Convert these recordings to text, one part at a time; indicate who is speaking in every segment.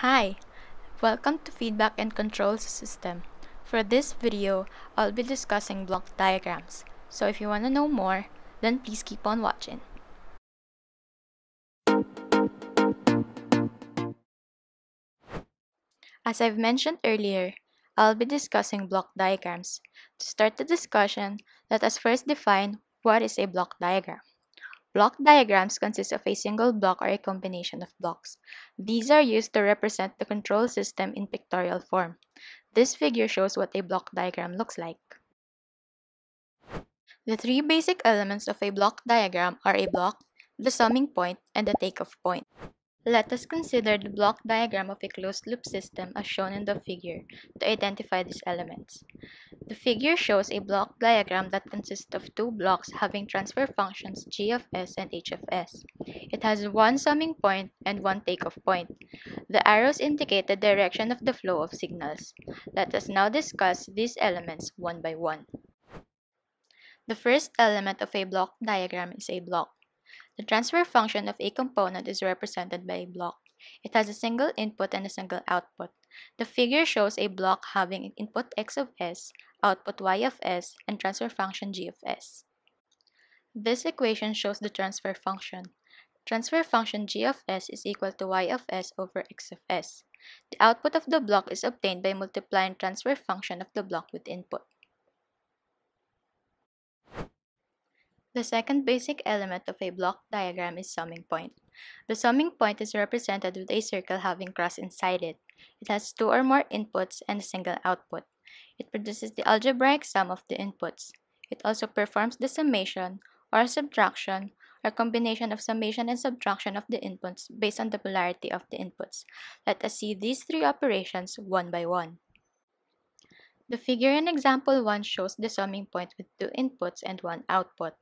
Speaker 1: Hi, welcome to Feedback and Controls System. For this video, I'll be discussing block diagrams. So if you want to know more, then please keep on watching. As I've mentioned earlier, I'll be discussing block diagrams. To start the discussion, let us first define what is a block diagram. Block diagrams consist of a single block or a combination of blocks. These are used to represent the control system in pictorial form. This figure shows what a block diagram looks like. The three basic elements of a block diagram are a block, the summing point, and the takeoff point. Let us consider the block diagram of a closed-loop system as shown in the figure to identify these elements. The figure shows a block diagram that consists of two blocks having transfer functions g of s and h of s. It has one summing point and one takeoff point. The arrows indicate the direction of the flow of signals. Let us now discuss these elements one by one. The first element of a block diagram is a block. The transfer function of a component is represented by a block. It has a single input and a single output. The figure shows a block having input x of s, output y of s, and transfer function g of s. This equation shows the transfer function. Transfer function g of s is equal to y of s over x of s. The output of the block is obtained by multiplying transfer function of the block with input. The second basic element of a block diagram is summing point. The summing point is represented with a circle having cross inside it. It has two or more inputs and a single output. It produces the algebraic sum of the inputs. It also performs the summation or subtraction or combination of summation and subtraction of the inputs based on the polarity of the inputs. Let us see these three operations one by one. The figure in example 1 shows the summing point with two inputs and one output.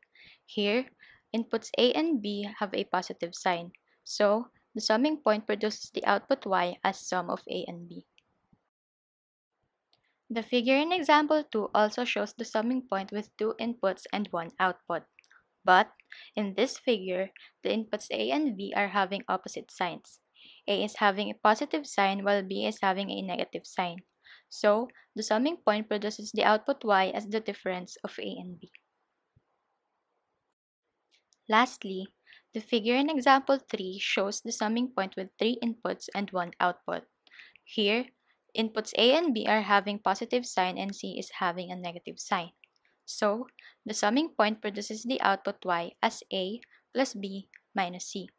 Speaker 1: Here, inputs A and B have a positive sign, so the summing point produces the output y as sum of A and B. The figure in example 2 also shows the summing point with two inputs and one output. But, in this figure, the inputs A and B are having opposite signs. A is having a positive sign while B is having a negative sign. So, the summing point produces the output y as the difference of A and B. Lastly, the figure in example 3 shows the summing point with three inputs and one output. Here, inputs A and B are having positive sign and C is having a negative sign. So, the summing point produces the output y as A plus B minus C.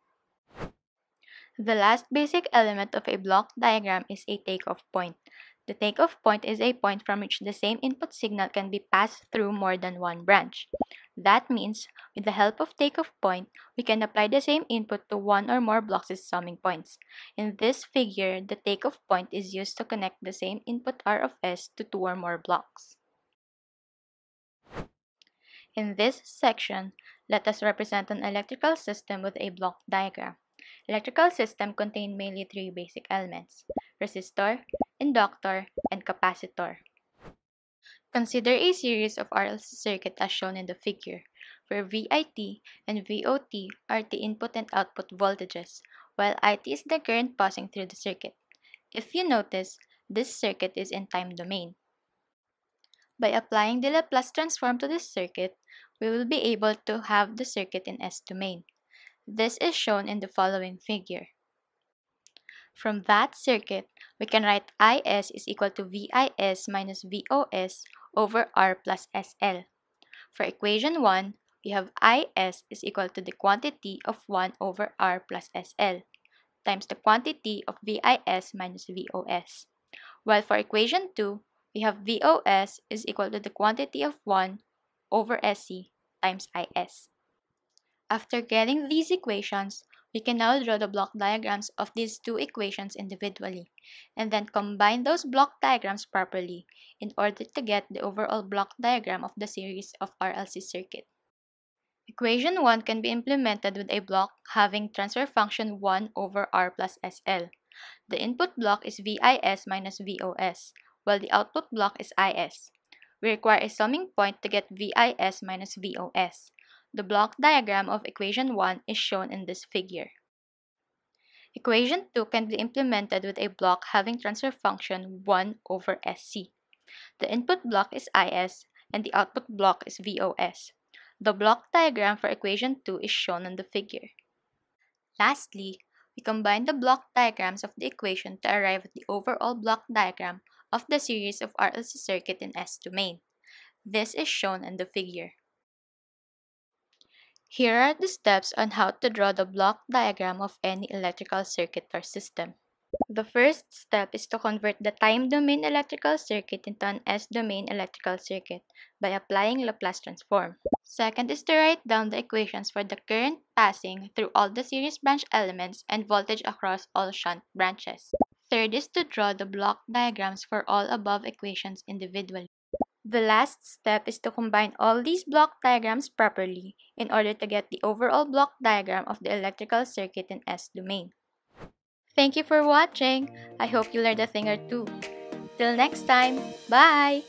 Speaker 1: The last basic element of a block diagram is a takeoff point. The takeoff point is a point from which the same input signal can be passed through more than one branch. That means, with the help of takeoff point, we can apply the same input to one or more blocks' summing points. In this figure, the takeoff point is used to connect the same input R of S to two or more blocks. In this section, let us represent an electrical system with a block diagram. Electrical system contain mainly three basic elements, resistor, inductor, and capacitor. Consider a series of RLC circuit as shown in the figure, where VIT and VOT are the input and output voltages, while IT is the current passing through the circuit. If you notice, this circuit is in time domain. By applying the Laplace transform to this circuit, we will be able to have the circuit in S domain. This is shown in the following figure. From that circuit, we can write Is is equal to VIS minus VOS over R plus SL. For equation 1, we have Is is equal to the quantity of 1 over R plus SL times the quantity of VIS minus VOS. While for equation 2, we have VOS is equal to the quantity of 1 over SC times IS. After getting these equations, we can now draw the block diagrams of these two equations individually, and then combine those block diagrams properly in order to get the overall block diagram of the series of RLC circuit. Equation 1 can be implemented with a block having transfer function 1 over R plus SL. The input block is VIS minus VOS, while the output block is IS. We require a summing point to get VIS minus VOS. The block diagram of equation 1 is shown in this figure. Equation 2 can be implemented with a block having transfer function 1 over SC. The input block is IS and the output block is VOS. The block diagram for equation 2 is shown in the figure. Lastly, we combine the block diagrams of the equation to arrive at the overall block diagram of the series of RLC circuit in S domain. This is shown in the figure. Here are the steps on how to draw the block diagram of any electrical circuit or system. The first step is to convert the time domain electrical circuit into an S domain electrical circuit by applying Laplace transform. Second is to write down the equations for the current passing through all the series branch elements and voltage across all shunt branches. Third is to draw the block diagrams for all above equations individually. The last step is to combine all these block diagrams properly in order to get the overall block diagram of the electrical circuit in S domain. Thank you for watching. I hope you learned a thing or two. Till next time, bye!